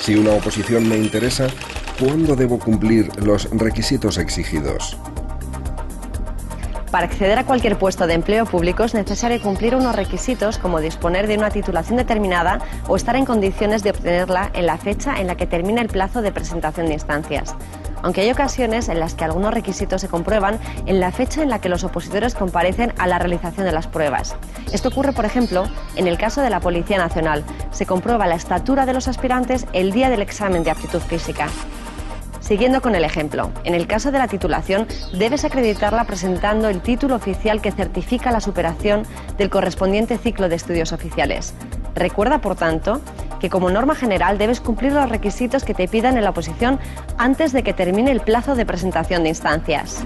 Si una oposición me interesa, ¿cuándo debo cumplir los requisitos exigidos? Para acceder a cualquier puesto de empleo público es necesario cumplir unos requisitos como disponer de una titulación determinada o estar en condiciones de obtenerla en la fecha en la que termina el plazo de presentación de instancias. Aunque hay ocasiones en las que algunos requisitos se comprueban en la fecha en la que los opositores comparecen a la realización de las pruebas. Esto ocurre, por ejemplo, en el caso de la Policía Nacional. Se comprueba la estatura de los aspirantes el día del examen de aptitud física. Siguiendo con el ejemplo, en el caso de la titulación debes acreditarla presentando el título oficial que certifica la superación del correspondiente ciclo de estudios oficiales. Recuerda, por tanto, que como norma general debes cumplir los requisitos que te pidan en la oposición antes de que termine el plazo de presentación de instancias.